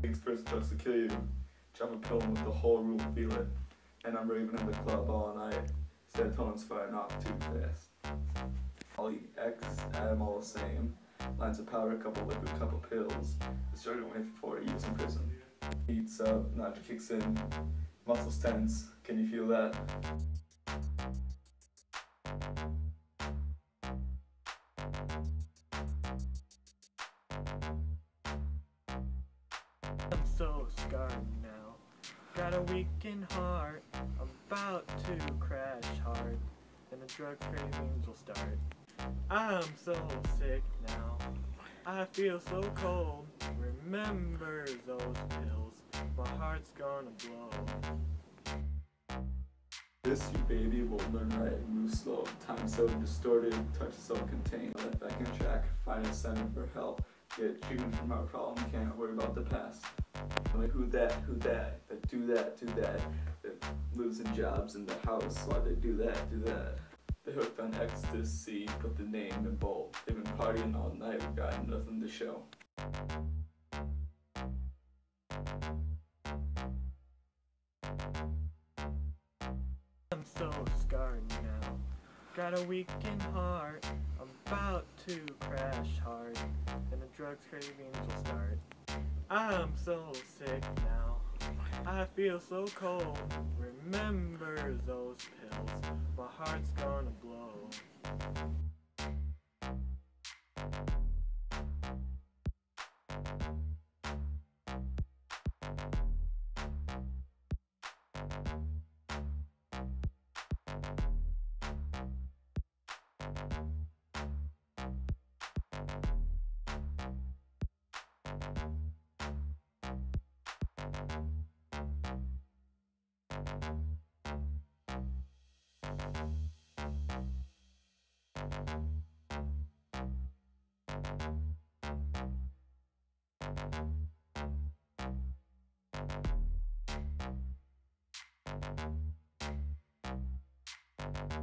Biggest person supposed to kill you. Jump a pill let the whole room feel it. And I'm raving in the club all night. Serotonin's firing off too fast. Ollie X, Adam all the same. Lines of powder, a couple liquid, couple pills. The struggle went for 40 years in prison. Heats up, nausea kicks in. Muscles tense. Can you feel that? So scarred now. Got a weakened heart. About to crash hard. And the drug cravings will start. I'm so sick now. I feel so cold. Remember those pills. My heart's gonna blow. This you baby will learn right, move slow. Time so distorted, touch so contained. Let back in track, find a center for help. Get treatment from our problem, can't worry about the past. Who that, who that, that do that, do that. That losing jobs in the house, why they do that, do that. They hooked on ecstasy, put the name in bold. They've been partying all night, got nothing to show. I'm so scarred now. Got a weakened heart. I'm about to crash hard. And the drugs cravings will start. I'm so sick now. I feel so cold. Remember those pills. My heart's gonna blow. Thank